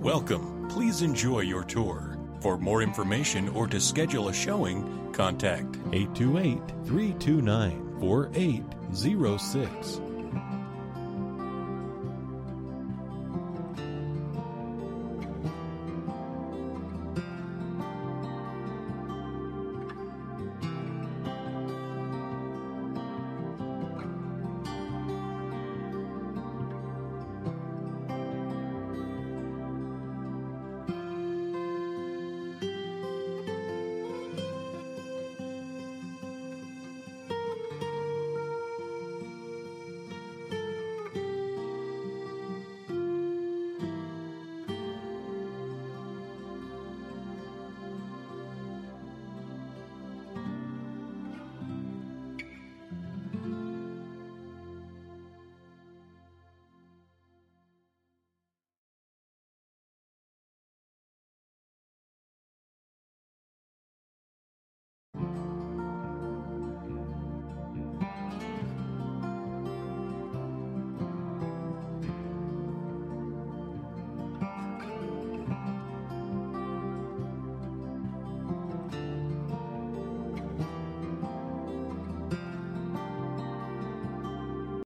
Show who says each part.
Speaker 1: Welcome. Please enjoy your tour. For more information or to schedule a showing, contact
Speaker 2: 828 329 4806